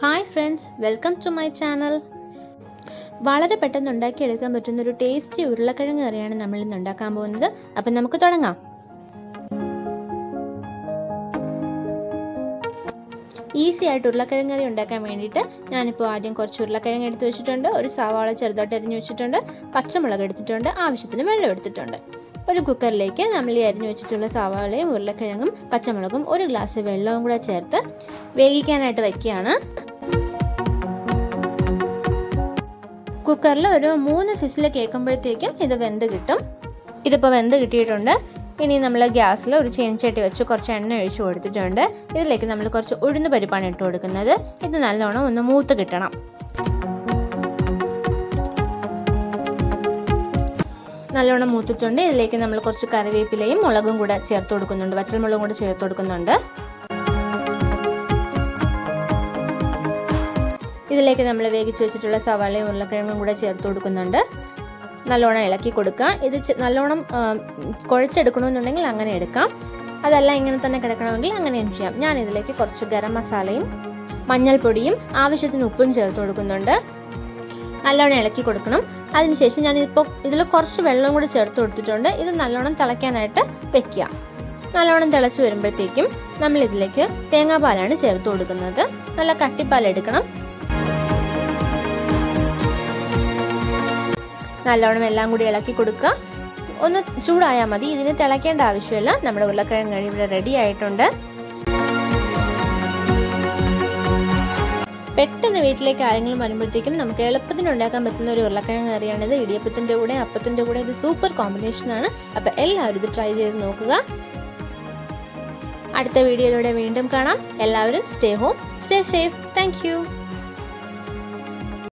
Hi friends welcome to my channel വളരെ പെട്ടെന്ന് ഉണ്ടാക്കിയെടുക്കാൻ പറ്റുന്ന ഒരു ടേസ്റ്റി ഉരുളക്കിഴങ്ങ് കറിയാണ് നമ്മൾ ഇന്ന് ഉണ്ടാക്കാൻ പോകുന്നത്. അപ്പം നമുക്ക് തുടങ്ങാം. ഈസി ആയിട്ട് ഉരുളക്കിഴങ്ങ് കറി ഉണ്ടാക്കാൻ വേണ്ടിയിട്ട് ഞാനിപ്പോൾ ആദ്യം കുറച്ച് ഉരുളക്കിഴങ്ങ് എടുത്ത് വെച്ചിട്ടുണ്ട്. ഒരു സവാള ചെറുതായിട്ട് അരിഞ്ഞു വെച്ചിട്ടുണ്ട്. പച്ചമുളക് എടുത്തിട്ടുണ്ട്. ആവശ്യത്തിന് വെള്ളം എടുത്തിട്ടുണ്ട്. ഒരു കുക്കറിലേക്ക് നമ്മൾ ഈ അരിഞ്ഞു വെച്ചിട്ടുള്ള സവാളയും ഉരുളക്കിഴങ്ങും പച്ചമുളകും ഒരു ഗ്ലാസ് വെള്ളവും കൂടെ ചേർത്ത് വേവിക്കാനായിട്ട് വെക്കുകയാണ്. കുക്കറിൽ ഒരു മൂന്ന് ഫിസിൽ കേൾക്കുമ്പോഴത്തേക്കും ഇത് വെന്ത് കിട്ടും. ഇതിപ്പോൾ വെന്ത് കിട്ടിയിട്ടുണ്ട്. ഇനി നമ്മൾ ഗ്യാസിൽ ഒരു ചീനച്ചട്ടി വെച്ച് കുറച്ച് എണ്ണ ഒഴിച്ചു കൊടുത്തിട്ടുണ്ട്. ഇതിലേക്ക് നമ്മൾ കുറച്ച് ഉഴുന്ന് പരിപ്പാണ് ഇട്ട് കൊടുക്കുന്നത്. ഇത് നല്ലോണം ഒന്ന് മൂത്ത് കിട്ടണം. നല്ലോണം മൂത്തിട്ടുണ്ട്. ഇതിലേക്ക് നമ്മൾ കുറച്ച് കറിവേപ്പിലയും മുളകും കൂടെ ചേർത്ത് കൊടുക്കുന്നുണ്ട്. വറ്റൽമുളകും കൂടെ ചേർത്ത് കൊടുക്കുന്നുണ്ട്. ഇതിലേക്ക് നമ്മൾ വേവിച്ച് വെച്ചിട്ടുള്ള സവാളയും ഉരുളക്കിഴങ്ങും കൂടെ ചേർത്ത് കൊടുക്കുന്നുണ്ട്. നല്ലോണം ഇളക്കി കൊടുക്കുക. ഇത് നല്ലോണം കുഴച്ചെടുക്കണമെന്നുണ്ടെങ്കിൽ അങ്ങനെ എടുക്കാം. അതല്ല ഇങ്ങനെ തന്നെ കിടക്കണമെങ്കിൽ അങ്ങനെയും ചെയ്യാം. ഞാൻ ഇതിലേക്ക് കുറച്ച് ഗരം മസാലയും മഞ്ഞൾപ്പൊടിയും ആവശ്യത്തിന് ഉപ്പും ചേർത്ത് കൊടുക്കുന്നുണ്ട്. നല്ലോണം ഇളക്കി കൊടുക്കണം. അതിനുശേഷം ഞാൻ ഇപ്പോൾ ഇതിൽ കുറച്ച് വെള്ളം കൂടി ചേർത്ത് കൊടുത്തിട്ടുണ്ട്. ഇത് നല്ലോണം തിളയ്ക്കാനായിട്ട് വെക്കുക. നല്ലോണം തിളച്ച് വരുമ്പോഴത്തേക്കും നമ്മൾ ഇതിലേക്ക് തേങ്ങാപ്പാലാണ് ചേർത്ത് കൊടുക്കുന്നത്. നല്ല കട്ടിപ്പാൽ എടുക്കണം നല്ലോണം എല്ലാം കൂടി ഇളക്കി കൊടുക്കുക. ഒന്ന് ചൂടായാൽ മതി. ഇതിന് തിളയ്ക്കേണ്ട ആവശ്യമില്ല. നമ്മുടെ ഉരുളക്കിഴങ്ങ് കറി ഇവിടെ റെഡി ആയിട്ടുണ്ട്. പെട്ടെന്ന് വീട്ടിലേക്ക് ആരെങ്കിലും വരുമ്പോഴത്തേക്കും നമുക്ക് എളുപ്പത്തിന് ഉണ്ടാക്കാൻ പറ്റുന്ന ഒരു ഉരുളക്കിഴങ്ങ് കറിയാണിത്. ഇടിയപ്പത്തിന്റെ കൂടെ അപ്പത്തിന്റെ കൂടെ. ഇത് സൂപ്പർ കോമ്പിനേഷനാണ് അപ്പോൾ എല്ലാവരും ഇത് ട്രൈ ചെയ്ത് നോക്കുക. അടുത്ത വീഡിയോയിലൂടെ വീണ്ടും കാണാം. എല്ലാവരും stay home stay safe thank